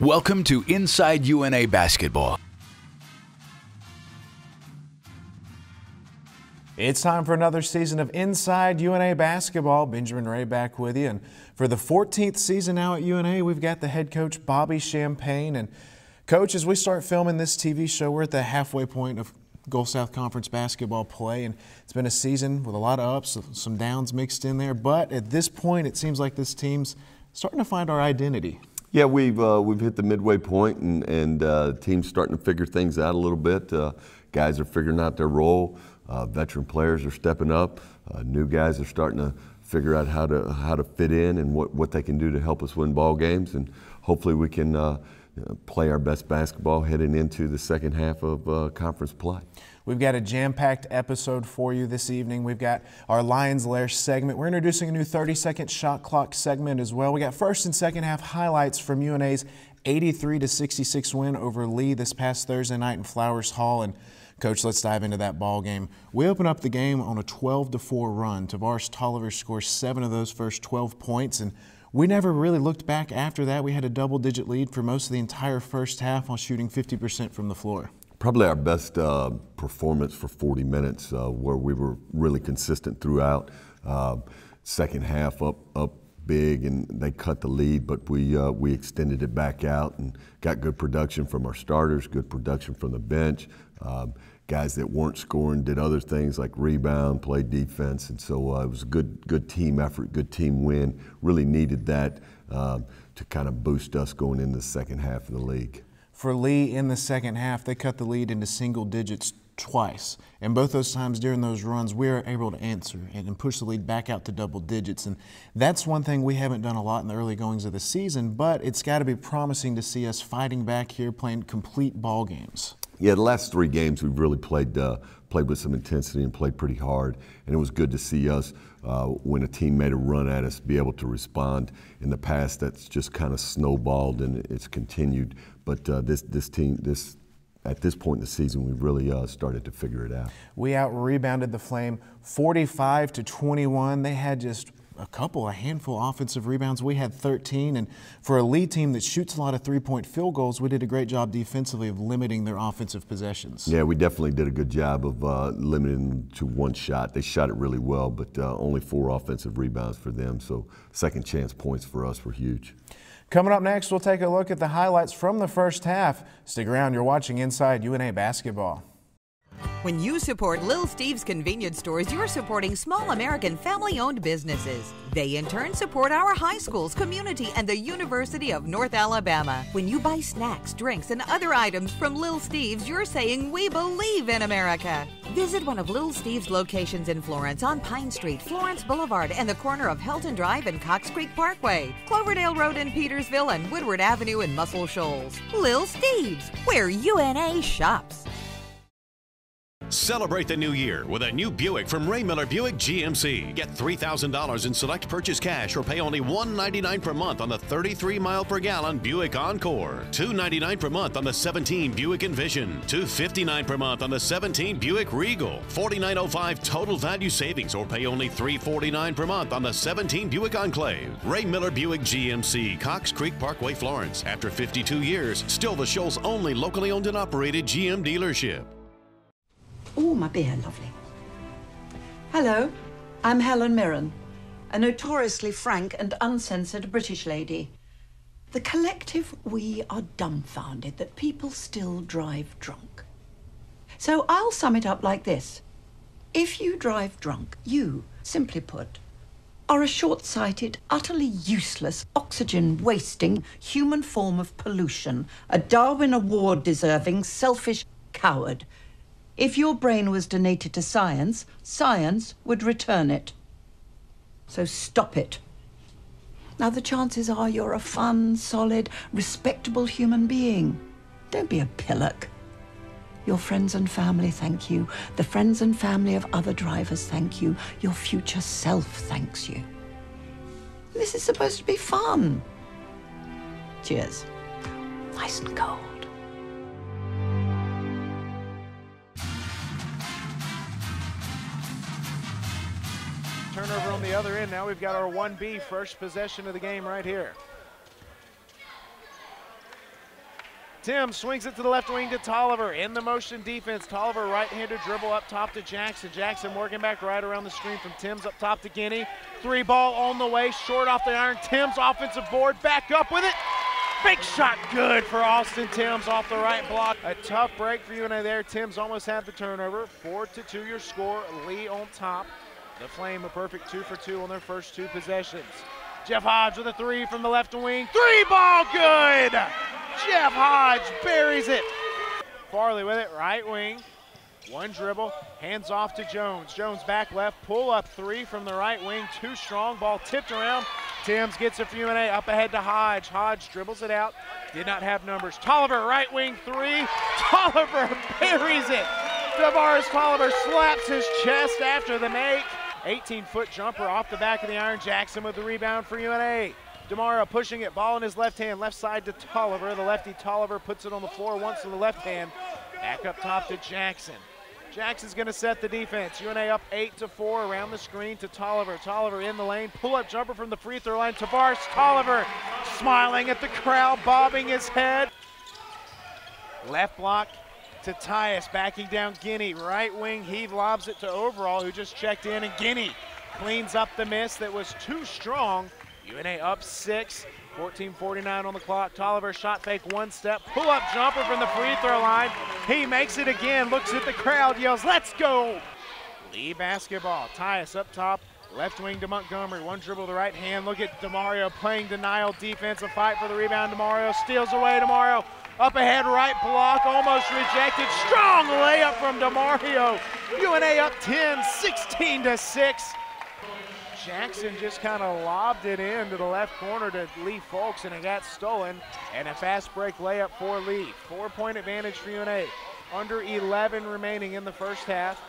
Welcome to Inside UNA Basketball. It's time for another season of Inside UNA Basketball. Benjamin Ray back with you. And for the 14th season now at UNA, we've got the head coach, Bobby Champagne. And, coach, as we start filming this TV show, we're at the halfway point of Gulf South Conference basketball play. And it's been a season with a lot of ups, some downs mixed in there. But at this point, it seems like this team's starting to find our identity. Yeah, we've uh, we've hit the midway point, and and uh, team's starting to figure things out a little bit. Uh, guys are figuring out their role. Uh, veteran players are stepping up. Uh, new guys are starting to figure out how to how to fit in and what, what they can do to help us win ball games. And hopefully, we can uh, play our best basketball heading into the second half of uh, conference play. We've got a jam packed episode for you this evening. We've got our Lions Lair segment. We're introducing a new 30 second shot clock segment as well. We got first and second half highlights from UNA's 83 to 66 win over Lee this past Thursday night in Flowers Hall. And Coach, let's dive into that ball game. We open up the game on a 12 to 4 run. Tavares Tolliver scores seven of those first 12 points, and we never really looked back after that. We had a double digit lead for most of the entire first half while shooting 50% from the floor. Probably our best uh, performance for 40 minutes, uh, where we were really consistent throughout. Uh, second half up up big, and they cut the lead, but we uh, we extended it back out and got good production from our starters, good production from the bench. Um, guys that weren't scoring did other things like rebound, play defense, and so uh, it was a good good team effort, good team win. Really needed that um, to kind of boost us going into the second half of the league. For Lee in the second half, they cut the lead into single digits twice. And both those times during those runs, we were able to answer and push the lead back out to double digits. And that's one thing we haven't done a lot in the early goings of the season, but it's got to be promising to see us fighting back here, playing complete ball games. Yeah, the last three games we've really played uh, played with some intensity and played pretty hard, and it was good to see us uh, when a team made a run at us be able to respond. In the past, that's just kind of snowballed and it's continued. But uh, this this team this at this point in the season, we've really uh, started to figure it out. We out rebounded the Flame 45 to 21. They had just a couple, a handful offensive rebounds. We had 13, and for a Lee team that shoots a lot of three-point field goals, we did a great job defensively of limiting their offensive possessions. Yeah, we definitely did a good job of uh, limiting to one shot. They shot it really well, but uh, only four offensive rebounds for them. So second chance points for us were huge. Coming up next, we'll take a look at the highlights from the first half. Stick around, you're watching Inside UNA Basketball. When you support Little Steve's convenience stores, you're supporting small American family owned businesses. They in turn support our high schools, community, and the University of North Alabama. When you buy snacks, drinks, and other items from Little Steve's, you're saying we believe in America. Visit one of Little Steve's locations in Florence on Pine Street, Florence Boulevard, and the corner of Helton Drive and Cox Creek Parkway, Cloverdale Road in Petersville, and Woodward Avenue in Muscle Shoals. Little Steve's, where UNA shops. Celebrate the new year with a new Buick from Ray Miller Buick GMC. Get $3,000 in select purchase cash or pay only 199 per month on the 33 mile per gallon Buick Encore. 299 per month on the 17 Buick Envision. 259 per month on the 17 Buick Regal. 4905 total value savings or pay only 349 per month on the 17 Buick Enclave. Ray Miller Buick GMC, Cox Creek Parkway, Florence. After 52 years, still the Shoals only locally owned and operated GM dealership. Oh, my beer, lovely. Hello, I'm Helen Mirren, a notoriously frank and uncensored British lady. The collective, we are dumbfounded that people still drive drunk. So I'll sum it up like this. If you drive drunk, you, simply put, are a short sighted, utterly useless, oxygen wasting human form of pollution, a Darwin Award deserving, selfish coward if your brain was donated to science, science would return it. So stop it. Now, the chances are you're a fun, solid, respectable human being. Don't be a pillock. Your friends and family thank you. The friends and family of other drivers thank you. Your future self thanks you. This is supposed to be fun. Cheers. Nice and cold. Turnover on the other end. Now we've got our 1B first possession of the game right here. Tim swings it to the left wing to Tolliver. In the motion defense, Tolliver right-handed dribble up top to Jackson. Jackson working back right around the screen from Timms up top to Guinea. Three ball on the way, short off the iron. Timms offensive board, back up with it. Big shot good for Austin Timms off the right block. A tough break for UNA there. Timms almost had the turnover. Four to two your score. Lee on top. The Flame a perfect two for two on their first two possessions. Jeff Hodge with a three from the left wing. Three ball good! Jeff Hodge buries it. Farley with it, right wing. One dribble, hands off to Jones. Jones back left, pull up three from the right wing, too strong, ball tipped around. Timms gets a few UNA up ahead to Hodge. Hodge dribbles it out, did not have numbers. Tolliver, right wing three. Tolliver buries it. Tavares Tolliver slaps his chest after the make. 18 foot jumper off the back of the iron. Jackson with the rebound for UNA. DeMario pushing it, ball in his left hand, left side to Tolliver. The lefty Tolliver puts it on the floor once in the left hand. Back up top to Jackson. Jackson's going to set the defense. UNA up 8 to 4 around the screen to Tolliver. Tolliver in the lane, pull up jumper from the free throw line. Tavares Tolliver smiling at the crowd, bobbing his head. Left block to Tyus, backing down Guinea. Right wing, he lobs it to Overall, who just checked in, and Guinea cleans up the miss that was too strong. UNA up six, 14.49 on the clock. Tolliver shot fake one step, pull up jumper from the free throw line. He makes it again, looks at the crowd, yells, let's go! Lee basketball, Tyus up top, left wing to Montgomery, one dribble to the right hand. Look at DeMario playing denial defense, a fight for the rebound. DeMario steals away, DeMario up ahead, right block, almost rejected. Strong layup from DeMario. UNA up 10, 16 to 6. Jackson just kind of lobbed it in to the left corner to Lee Folks, and it got stolen. And a fast break layup for Lee. Four point advantage for UNA. Under 11 remaining in the first half.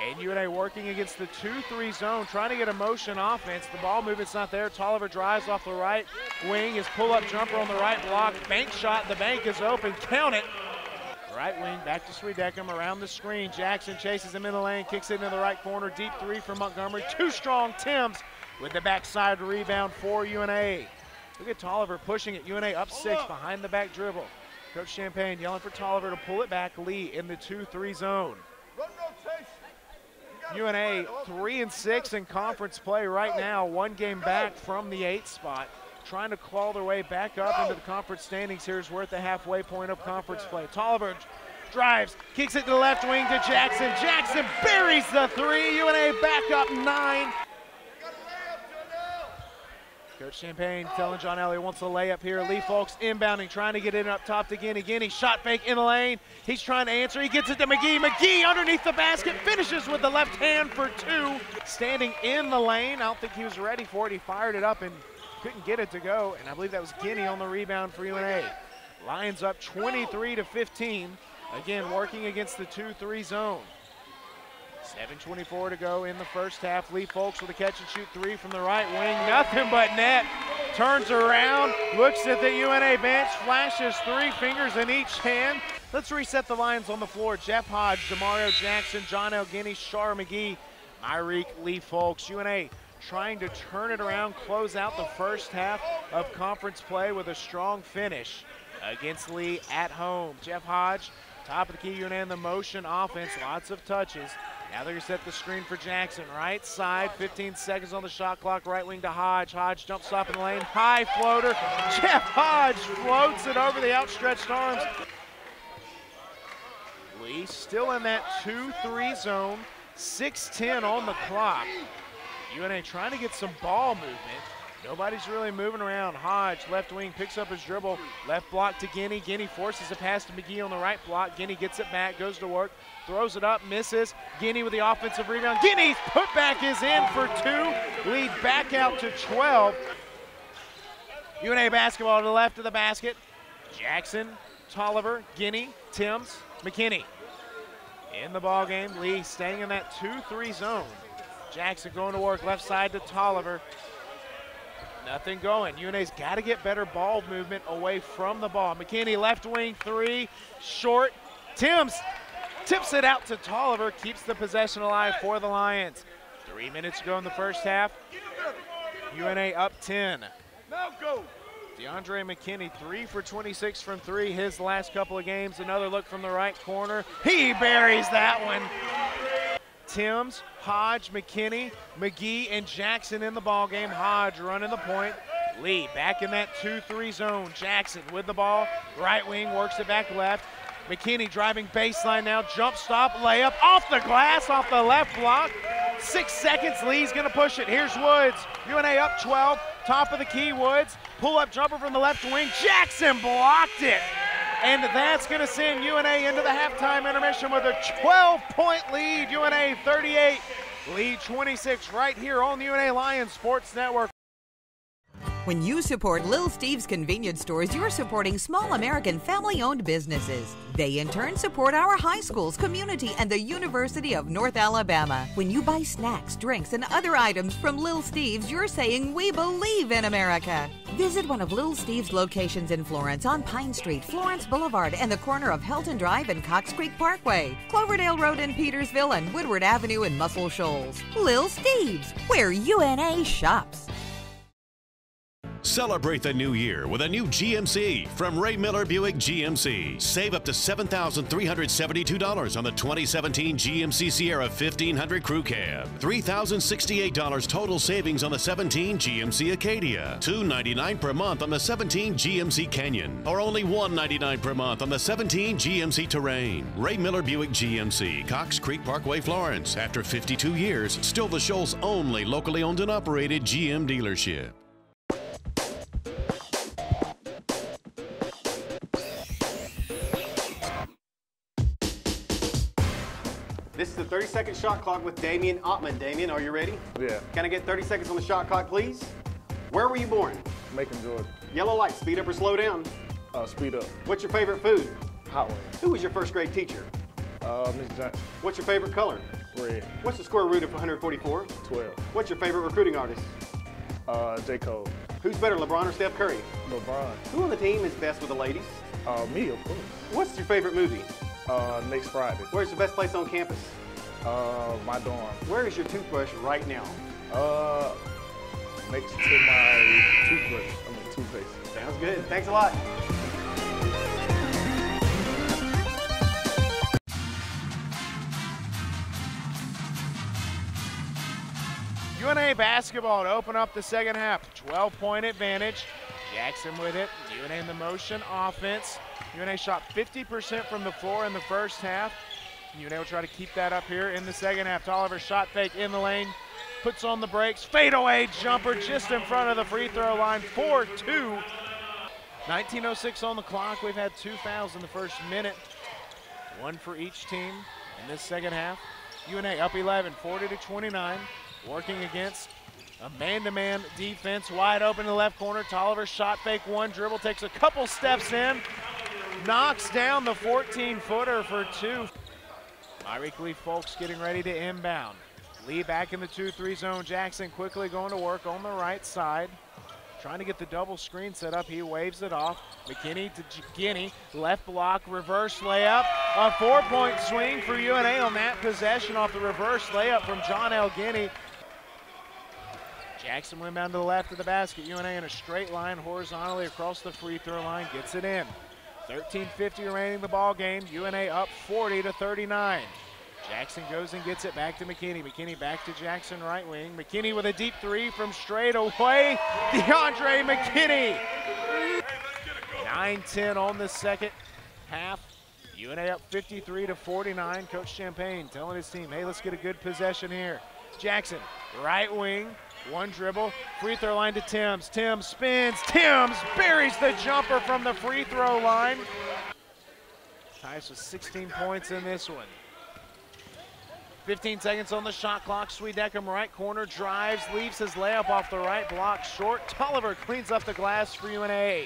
And UNA working against the 2-3 zone, trying to get a motion offense. The ball movement's not there. Tolliver drives off the right wing. His pull-up jumper on the right block. Bank shot. The bank is open. Count it. Right wing back to Sweetdeckham around the screen. Jackson chases him in the lane, kicks it into the right corner. Deep three from Montgomery. Two strong. Timms with the backside rebound for UNA. Look at Tolliver pushing it. UNA up six behind the back dribble. Coach Champagne yelling for Tolliver to pull it back. Lee in the 2-3 zone. UNA three and six in conference play right now, one game back from the eighth spot trying to claw their way back up into the conference standings. Here's worth the halfway point of conference play. Tolliver drives, kicks it to the left wing to Jackson. Jackson buries the three. UNA back up nine. Coach Champagne telling John Elliott wants a layup here. Lee Folks inbounding, trying to get in up top to Guinea. Guinea shot fake in the lane. He's trying to answer. He gets it to McGee. McGee underneath the basket finishes with the left hand for two. Standing in the lane. I don't think he was ready for it. He fired it up and couldn't get it to go, and I believe that was Guinea on the rebound for UNA. Lions up 23 to 15. Again, working against the 2-3 zone. 7.24 to go in the first half. Lee Folks with a catch and shoot three from the right wing. Nothing but net. Turns around, looks at the UNA bench, flashes three fingers in each hand. Let's reset the lines on the floor. Jeff Hodge, Demario Jackson, John L. Shar McGee, Myreek, Lee Folks. UNA trying to turn it around, close out the first half of conference play with a strong finish against Lee at home. Jeff Hodge, top of the key unit in the motion offense, lots of touches. Now they're to set the screen for Jackson. Right side, 15 seconds on the shot clock. Right wing to Hodge. Hodge jump stop in the lane. High floater. Jeff Hodge floats it over the outstretched arms. Lee still in that 2-3 zone. 6-10 on the clock. UNA trying to get some ball movement. Nobody's really moving around. Hodge, left wing, picks up his dribble. Left block to Guinea. Guinea forces a pass to McGee on the right block. Guinea gets it back, goes to work, throws it up, misses. Guinea with the offensive rebound. Guinea's putback is in for two. Lead back out to 12. UNA basketball to the left of the basket. Jackson, Tolliver, Guinea, Timms, McKinney. In the ball game, Lee staying in that 2-3 zone. Jackson going to work left side to Tolliver. Nothing going. UNA's got to get better ball movement away from the ball. McKinney left wing three, short. Timms tips it out to Tolliver, keeps the possession alive for the Lions. Three minutes to go in the first half. UNA up 10. Now go. DeAndre McKinney, three for 26 from three his last couple of games. Another look from the right corner. He buries that one. Timms, Hodge, McKinney, McGee, and Jackson in the ball game. Hodge running the point. Lee back in that 2-3 zone. Jackson with the ball. Right wing works it back left. McKinney driving baseline now. Jump stop, layup off the glass, off the left block. Six seconds. Lee's going to push it. Here's Woods. UNA up 12. Top of the key, Woods. Pull up jumper from the left wing. Jackson blocked it. And that's going to send UNA into the halftime intermission with a 12 point Lee. UNA 38, lead 26 right here on the UNA Lions Sports Network. When you support Little Steve's convenience stores, you're supporting small American family owned businesses. They in turn support our high schools, community, and the University of North Alabama. When you buy snacks, drinks, and other items from Little Steve's, you're saying we believe in America. Visit one of Little Steve's locations in Florence on Pine Street, Florence Boulevard, and the corner of Helton Drive and Cox Creek Parkway, Cloverdale Road in Petersville, and Woodward Avenue in Muscle Shoals. Little Steve's, where UNA shops. Celebrate the new year with a new GMC from Ray Miller Buick GMC. Save up to $7,372 on the 2017 GMC Sierra 1500 Crew Cab. $3,068 total savings on the 17 GMC Acadia. 299 per month on the 17 GMC Canyon. Or only 199 per month on the 17 GMC Terrain. Ray Miller Buick GMC, Cox Creek Parkway, Florence. After 52 years, still the Shoals only locally owned and operated GM dealership. The 30 second shot clock with Damian Ottman. Damian, are you ready? Yeah. Can I get 30 seconds on the shot clock, please? Where were you born? Macon, Georgia. Yellow light, speed up or slow down. Uh, speed up. What's your favorite food? Hot one. Who was your first grade teacher? Uh, Miss Johnson. What's your favorite color? Red. What's the square root of 144? 12. What's your favorite recruiting artist? Uh, J. Cole. Who's better, LeBron or Steph Curry? LeBron. Who on the team is best with the ladies? Uh, me, of course. What's your favorite movie? Uh, next Friday. Where's the best place on campus? Uh, my dorm. Where is your toothbrush right now? Uh, next to my toothbrush. I mean, toothpaste. Sounds good. Thanks a lot. UNA basketball to open up the second half. 12 point advantage. Jackson with it. UNA in the motion offense. UNA shot 50% from the floor in the first half. UNA will try to keep that up here in the second half. Tolliver shot fake in the lane. Puts on the brakes. Fadeaway jumper just in front of the free throw line. 4 2. 19.06 on the clock. We've had two fouls in the first minute. One for each team in this second half. UNA up 11, 40 to 29 working against a man-to-man defense wide open in the left corner tolliver shot fake one dribble takes a couple steps in knocks down the 14 footer for two Lee Folks getting ready to inbound. Lee back in the 2-3 zone. Jackson quickly going to work on the right side. Trying to get the double screen set up. He waves it off. McKinney to Guinea left block reverse layup. A four-point swing for UNA on that possession off the reverse layup from John L. Guinea Jackson went down to the left of the basket. UNA in a straight line horizontally across the free throw line, gets it in. 13:50 remaining the ball game. UNA up 40 to 39. Jackson goes and gets it back to McKinney. McKinney back to Jackson, right wing. McKinney with a deep three from straight away. DeAndre McKinney. 9-10 on the second half. UNA up 53 to 49. Coach Champagne telling his team, hey, let's get a good possession here. Jackson, right wing, one dribble, free throw line to Timms. Timms spins, Timms buries the jumper from the free throw line. Tice with 16 points in this one. 15 seconds on the shot clock. Sweedeckham right corner drives, leaves his layup off the right block short. Tolliver cleans up the glass for UNA.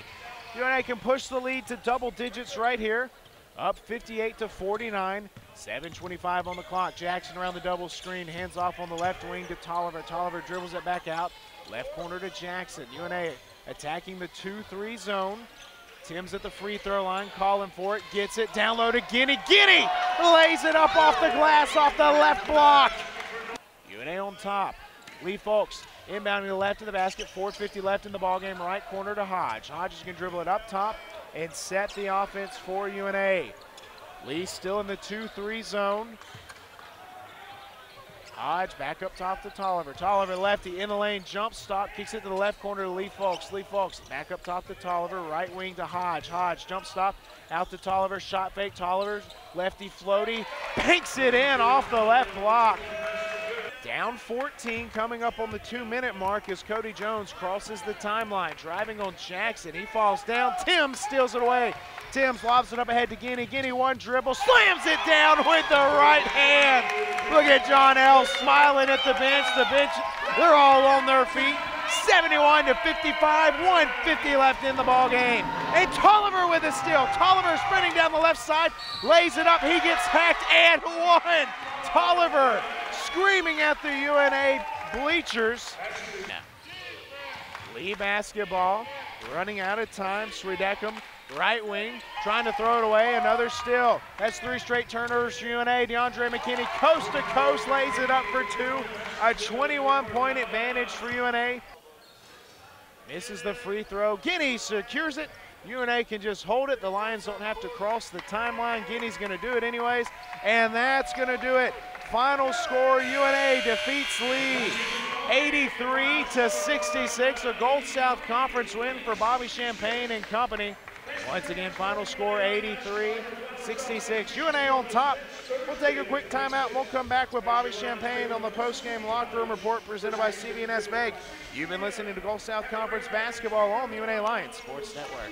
UNA can push the lead to double digits right here. Up 58 to 49. 7.25 on the clock. Jackson around the double screen. Hands off on the left wing to Tolliver. Tolliver dribbles it back out. Left corner to Jackson. UNA attacking the 2-3 zone. Timms at the free throw line, calling for it, gets it, down low to Guinea. Guinea lays it up off the glass, off the left block. UNA on top. Lee Folks inbounding the left of the basket, 4.50 left in the ballgame, right corner to Hodge. Hodge is going to dribble it up top and set the offense for UNA. Lee still in the 2-3 zone. Hodge back up top to Tolliver. Tolliver lefty in the lane, jump stop, kicks it to the left corner to Lee Folks. Lee Folks back up top to Tolliver, right wing to Hodge. Hodge jump stop out to Tolliver, shot fake. Tolliver lefty floaty, banks it in off the left block. Down 14 coming up on the two minute mark as Cody Jones crosses the timeline, driving on Jackson. He falls down. Tim steals it away. Timms lobs it up ahead to Guinea. Guinea one dribble, slams it down with the right hand. Look at John L. smiling at the bench. The bench, they're all on their feet. 71 to 55, 150 left in the ball game. And Tolliver with a steal. Tolliver sprinting down the left side, lays it up. He gets hacked and one. Tolliver screaming at the UNA bleachers. Lee basketball, running out of time. Swedeckham, right wing, trying to throw it away. Another steal. That's three straight turnovers for UNA. DeAndre McKinney, coast to coast, lays it up for two. A 21-point advantage for UNA. Misses the free throw. Guinea secures it. UNA can just hold it. The Lions don't have to cross the timeline. Guinea's going to do it anyways, and that's going to do it. Final score, UNA defeats Lee 83 to 66, a Gulf South Conference win for Bobby Champagne and company. Once again, final score 83 66. UNA on top. We'll take a quick timeout we'll come back with Bobby Champagne on the post-game locker room report presented by CB&S Bank. You've been listening to Gulf South Conference basketball on the UNA Lions Sports Network.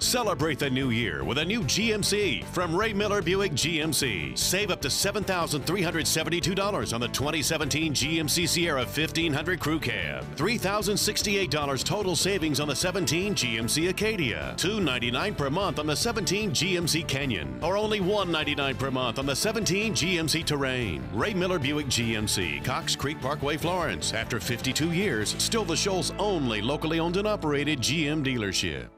Celebrate the new year with a new GMC from Ray Miller Buick GMC. Save up to $7,372 on the 2017 GMC Sierra 1500 Crew Cab. $3,068 total savings on the 17 GMC Acadia. 299 per month on the 17 GMC Canyon. Or only 199 per month on the 17 GMC Terrain. Ray Miller Buick GMC, Cox Creek Parkway, Florence. After 52 years, still the Shoals only locally owned and operated GM dealership.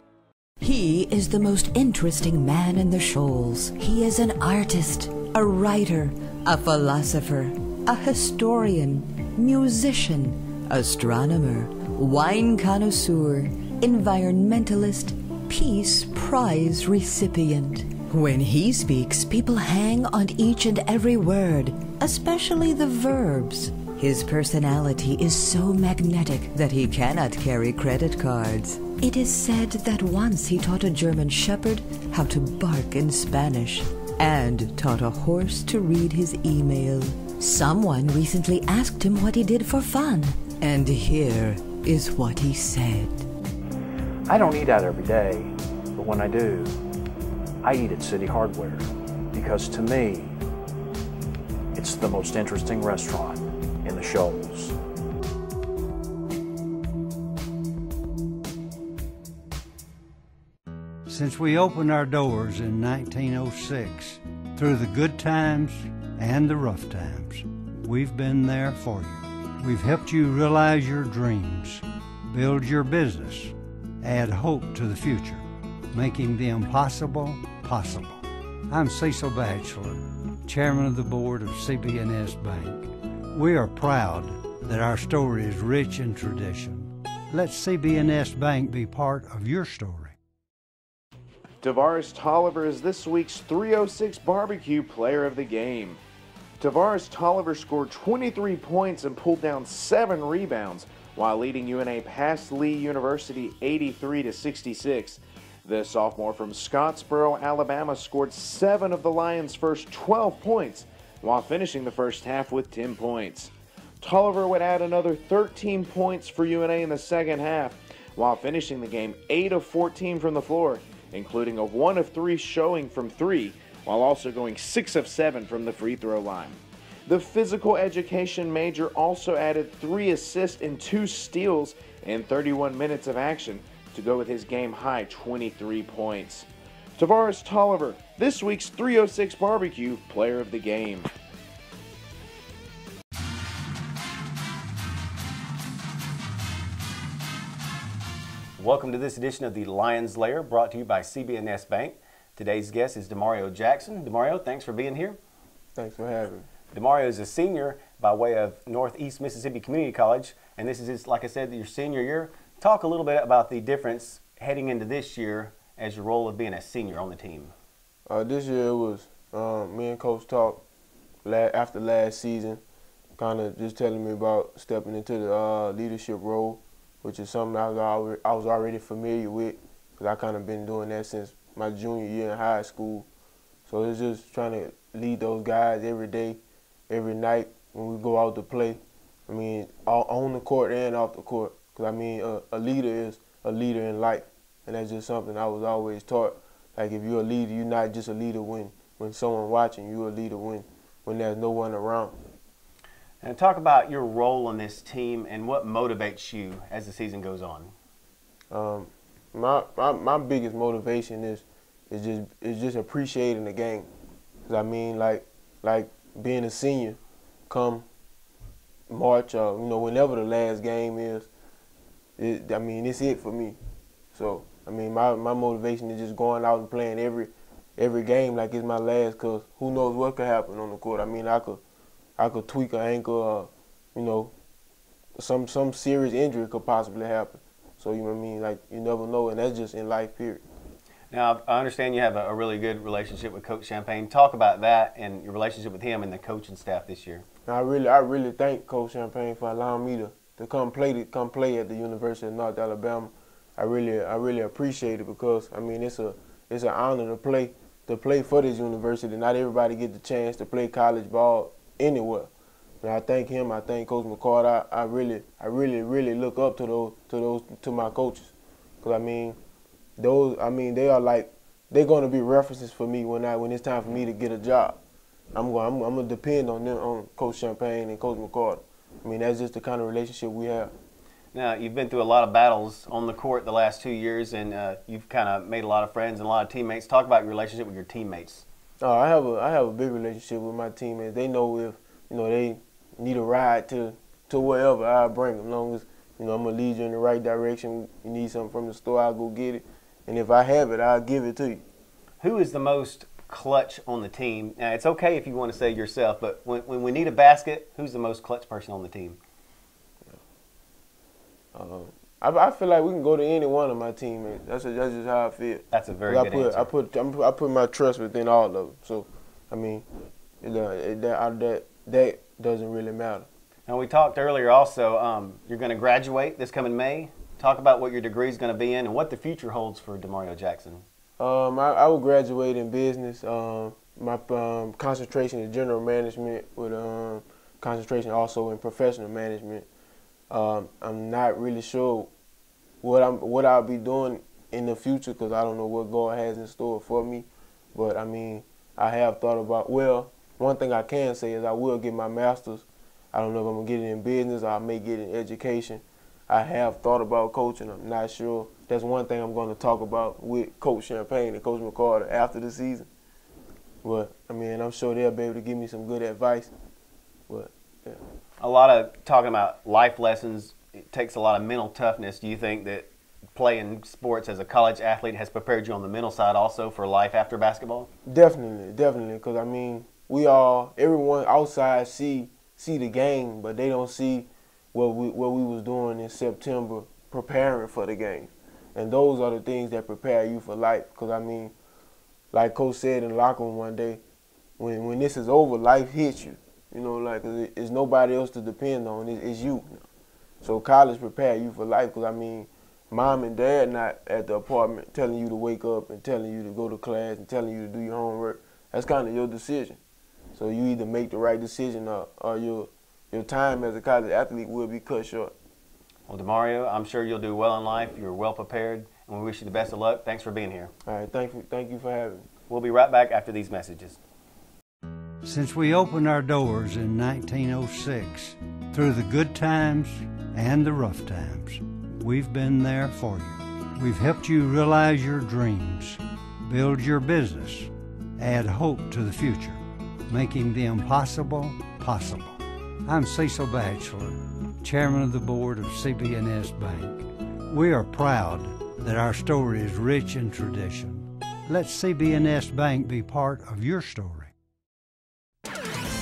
He is the most interesting man in the shoals. He is an artist, a writer, a philosopher, a historian, musician, astronomer, wine connoisseur, environmentalist, Peace Prize recipient. When he speaks, people hang on each and every word, especially the verbs. His personality is so magnetic that he cannot carry credit cards. It is said that once he taught a German shepherd how to bark in Spanish and taught a horse to read his email. Someone recently asked him what he did for fun, and here is what he said. I don't eat out every day, but when I do, I eat at City Hardware because to me, it's the most interesting restaurant in the Shoals. Since we opened our doors in 1906, through the good times and the rough times, we've been there for you. We've helped you realize your dreams, build your business, add hope to the future, making the impossible possible. I'm Cecil Batchelor, Chairman of the Board of CB&S Bank. We are proud that our story is rich in tradition. Let CB&S Bank be part of your story. Tavares Tolliver is this week's 306 Barbecue Player of the Game. Tavares Tolliver scored 23 points and pulled down 7 rebounds while leading UNA past Lee University 83 to 66. The sophomore from Scottsboro, Alabama scored 7 of the Lions' first 12 points while finishing the first half with 10 points. Tolliver would add another 13 points for UNA in the second half while finishing the game 8 of 14 from the floor including a 1 of 3 showing from 3, while also going 6 of 7 from the free throw line. The physical education major also added 3 assists and 2 steals in 31 minutes of action to go with his game high 23 points. Tavares Tolliver, this week's 306 Barbecue Player of the Game. Welcome to this edition of the Lions Lair brought to you by CB&S Bank. Today's guest is Demario Jackson. Demario, thanks for being here. Thanks for having me. Demario is a senior by way of Northeast Mississippi Community College, and this is, his, like I said, your senior year. Talk a little bit about the difference heading into this year as your role of being a senior on the team. Uh, this year it was um, me and Coach talked after last season, kind of just telling me about stepping into the uh, leadership role, which is something I was already, I was already familiar with because I kind of been doing that since my junior year in high school. So it's just trying to lead those guys every day, every night when we go out to play. I mean, on the court and off the court. Because I mean, a, a leader is a leader in life, and that's just something I was always taught. Like if you're a leader, you're not just a leader when when someone watching. You're a leader when when there's no one around. And talk about your role on this team and what motivates you as the season goes on. Um, my, my my biggest motivation is is just is just appreciating the game. Cause I mean, like like being a senior, come March or you know whenever the last game is, it, I mean it's it for me. So I mean my my motivation is just going out and playing every every game like it's my last. Cause who knows what could happen on the court. I mean I could I could tweak an ankle, or, uh, you know, some some serious injury could possibly happen. So you know what I mean? Like you never know, and that's just in life, period. Now, I understand you have a, really good relationship with Coach Champagne. Talk about that and your relationship with him and the coaching staff this year. I really, I really thank Coach Champagne for allowing me to, to come play to come play at the University of North Alabama. I really, I really appreciate it because I mean it's a it's an honor to play to play for this university. Not everybody get the chance to play college ball anywhere. I thank him. I thank Coach McCord. I, I really, I really, really look up to those to those to my coaches, because I mean those I mean they are like they're going to be references for me when I when it's time for me to get a job. I'm going I'm, I'm going to depend on them on Coach Champagne and Coach McCord. I mean that's just the kind of relationship we have. Now you've been through a lot of battles on the court the last two years, and uh, you've kind of made a lot of friends and a lot of teammates. Talk about your relationship with your teammates. Oh, I have a I have a big relationship with my teammates. They know if you know they need a ride to to wherever I bring them. As long as you know I'm gonna lead you in the right direction. You need something from the store, I'll go get it and if I have it, I'll give it to you. Who is the most clutch on the team? Now, it's okay if you want to say yourself, but when, when we need a basket, who's the most clutch person on the team? Uh, I, I, feel like we can go to any one of my teammates. That's, a, that's just how I feel. That's a very good I put, answer. I put, I put my trust within all of them. So, I mean, it, uh, it, that, that, that doesn't really matter. And we talked earlier also, um, you're going to graduate this coming May. Talk about what your degree is going to be in and what the future holds for Demario Jackson. Um, I, I will graduate in business. Um, my um, concentration in general management with um, concentration also in professional management. Um, I'm not really sure what I'm what I'll be doing in the future because I don't know what God has in store for me. But I mean, I have thought about. Well, one thing I can say is I will get my master's. I don't know if I'm gonna get it in business or I may get it in education. I have thought about coaching. I'm not sure. That's one thing I'm going to talk about with Coach Champagne and Coach McCarter after the season. But I mean, I'm sure they'll be able to give me some good advice. A lot of talking about life lessons. It takes a lot of mental toughness. Do you think that playing sports as a college athlete has prepared you on the mental side also for life after basketball? Definitely, definitely. Because I mean, we all, everyone outside see see the game, but they don't see what we what we was doing in September, preparing for the game, and those are the things that prepare you for life. Because I mean, like Coach said in locker room one day, when when this is over, life hits you. You know, like it's nobody else to depend on. It's, it's you. So college prepare you for life. Because I mean, mom and dad not at the apartment telling you to wake up and telling you to go to class and telling you to do your homework. That's kind of your decision. So you either make the right decision or, or you'll your time as a college athlete will be cut short. Well, Demario, I'm sure you'll do well in life. You're well prepared, and we wish you the best of luck. Thanks for being here. All right, thank you, thank you for having me. We'll be right back after these messages. Since we opened our doors in 1906, through the good times and the rough times, we've been there for you. We've helped you realize your dreams, build your business, add hope to the future, making the impossible possible. I'm Cecil Batchelor, Chairman of the Board of CB&S Bank. We are proud that our story is rich in tradition. Let CB&S Bank be part of your story.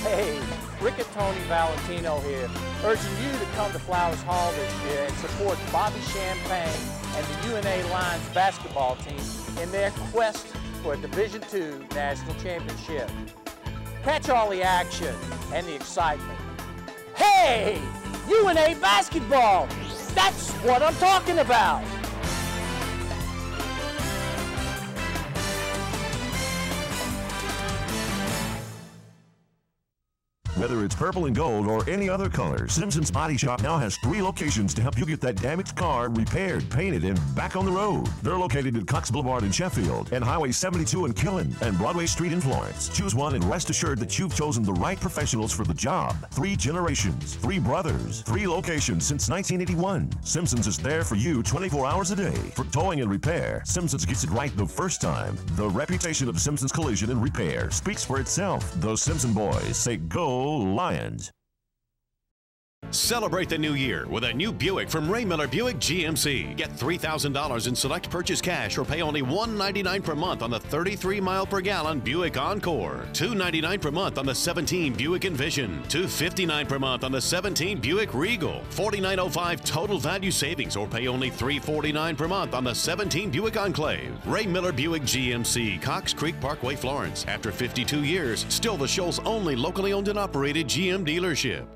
Hey, Cricket Tony Valentino here, urging you to come to Flowers Hall this year and support Bobby Champagne and the UNA Lions basketball team in their quest for a Division II national championship. Catch all the action and the excitement. Hey, UNA basketball! That's what I'm talking about! Whether it's purple and gold or any other color, Simpson's Body Shop now has three locations to help you get that damaged car repaired, painted, and back on the road. They're located at Cox Boulevard in Sheffield and Highway 72 in Killen and Broadway Street in Florence. Choose one and rest assured that you've chosen the right professionals for the job. Three generations, three brothers, three locations since 1981. Simpsons is there for you 24 hours a day. For towing and repair, Simpsons gets it right the first time. The reputation of Simpsons Collision and Repair speaks for itself. Those Simpson boys say go Lions. Celebrate the new year with a new Buick from Ray Miller Buick GMC. Get $3,000 in select purchase cash or pay only 199 per month on the 33 mile per gallon Buick Encore. 299 per month on the 17 Buick Envision. 259 per month on the 17 Buick Regal. $49.05 total value savings or pay only 349 per month on the 17 Buick Enclave. Ray Miller Buick GMC, Cox Creek Parkway, Florence. After 52 years, still the Shoals only locally owned and operated GM dealership.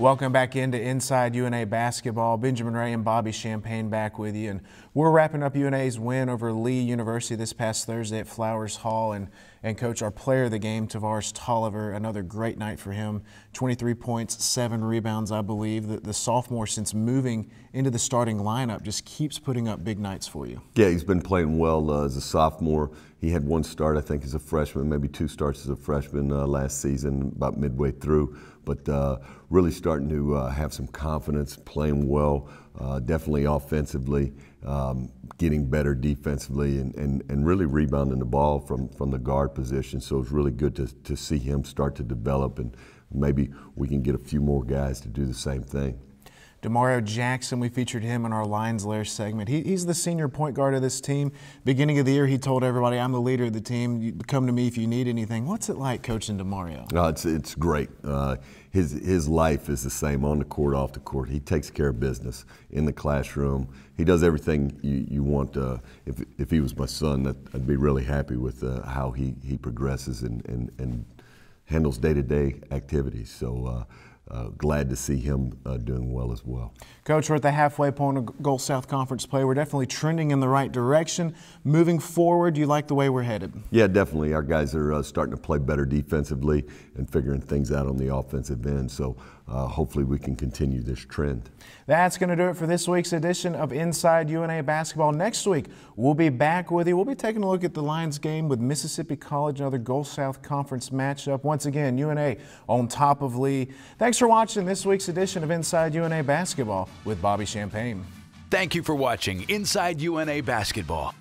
Welcome back into Inside UNA Basketball. Benjamin Ray and Bobby Champagne back with you. And we're wrapping up UNA's win over Lee University this past Thursday at Flowers Hall. And, and coach, our player of the game, Tavares Tolliver, another great night for him. 23 points, seven rebounds, I believe. The, the sophomore, since moving into the starting lineup, just keeps putting up big nights for you. Yeah, he's been playing well uh, as a sophomore. He had one start, I think, as a freshman, maybe two starts as a freshman uh, last season, about midway through but uh, really starting to uh, have some confidence, playing well, uh, definitely offensively, um, getting better defensively, and, and, and really rebounding the ball from, from the guard position. So it's really good to, to see him start to develop, and maybe we can get a few more guys to do the same thing. Demario Jackson, we featured him in our Lions Lair segment. He, he's the senior point guard of this team. Beginning of the year, he told everybody, I'm the leader of the team. You come to me if you need anything. What's it like coaching Demario? Uh, it's, it's great. Uh, his, his life is the same on the court, off the court. He takes care of business in the classroom. He does everything you, you want. Uh, if, if he was my son, that, I'd be really happy with uh, how he, he progresses and, and, and handles day to day activities. So, uh, glad to see him uh, doing well as well. Coach, we're at the halfway point of Gulf South Conference play. We're definitely trending in the right direction. Moving forward, do you like the way we're headed? Yeah, definitely. Our guys are uh, starting to play better defensively and figuring things out on the offensive end. So uh, hopefully we can continue this trend. That's going to do it for this week's edition of Inside UNA Basketball. Next week, we'll be back with you. We'll be taking a look at the Lions game with Mississippi College, another Gulf South Conference matchup. Once again, UNA on top of Lee. Thanks for watching this week's edition of Inside UNA Basketball with Bobby Champagne. Thank you for watching Inside UNA Basketball.